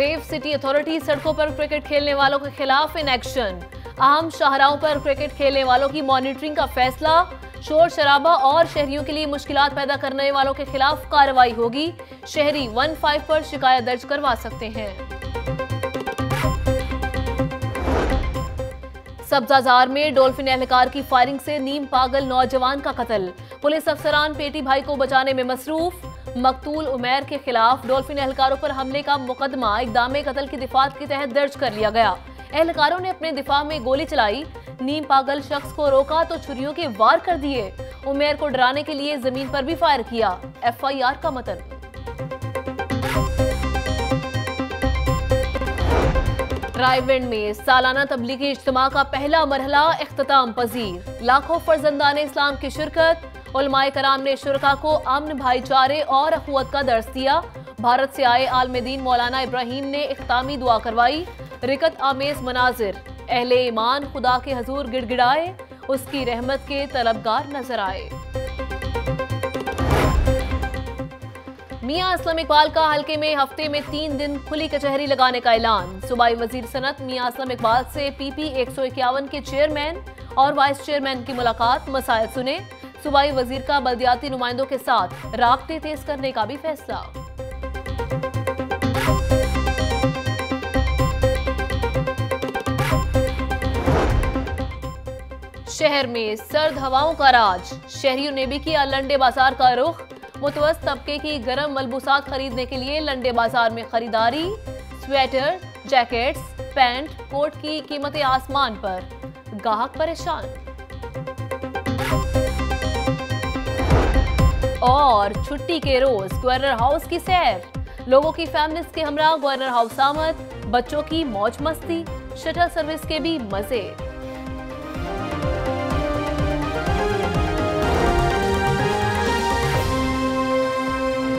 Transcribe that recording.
Safe city authority सड़कों पर cricket खेलने वालों के खिलाफ इन एक्शन। अहम शाहराओं पर क्रिकेट खेलने वालों की मॉनिटरिंग का फैसला। शोर शराबा और शहरियों के लिए मुश्किल पैदा करने वालों के खिलाफ कार्रवाई होगी। शहरी वन फाइव पर शिकायत दर्ज करवा सकते हैं। सब्जाजार में डोल्फिन एहलकार की फायरिंग से नीम पागल नौजवान का कत्ल। पुलिस अफसरान पेटी भाई को बचाने में मसरूफ। मकतूल उमेर के खिलाफ डोल्फिन एहलकारों पर हमले का मुकदमा इकदाम कत्ल की दिफात के तहत दर्ज कर लिया गया। एहलकारों ने अपने दिफा में गोली चलाई। नीम पागल शख्स को रोका तो छुरियों के वार कर दिए। उमेर को डराने के लिए ज़मीन पर भी फायर किया। एफआईआर का मतन। रायविंड में सालाना तबलीगी इज्तम का पहला मरहला अख्ताम पजीर। लाखों फर्जंदान इस्लाम की शिरकत उलमाए कराम ने शुरा को अमन, भाईचारे और अखुवत का दर्ज दिया। भारत से आए आलमदीन मौलाना इब्राहिम ने इख्तामी दुआ करवाई। रिकत आमेज मनाजिर, अहले ईमान खुदा के हजूर गिड़गिड़ाए, उसकी रहमत के तलबगार नज़र आए। मियाँ असलम इकबाल का हल्के में हफ़्ते में तीन दिन खुली कचहरी लगाने का ऐलान। सूबाई वज़ीर सनत मियाँ असलम इकबाल से पीपी एक सौ इक्यावन के चेयरमैन और वाइस चेयरमैन की मुलाकात मसायल सुने। सूबाई वज़ीर का बल्दियाती नुमाइंदों के साथ राबते तेज करने का भी फैसला। शहर में सर्द हवाओं का राज। शहरियों ने भी किया लंडे बाज़ार का रुख। मुतवस्त तबके की गर्म मलबूसात खरीदने के लिए लंडे बाज़ार में खरीदारी, स्वेटर, जैकेट्स, पैंट, कोट की कीमतें आसमान पर। गाहक परेशान। और छुट्टी के रोज गवर्नर हाउस की सैर। लोगों की फैमिलीज़ के हमरा गवर्नर हाउस आमद, बच्चों की मौज मस्ती शटल सर्विस के भी मज़े।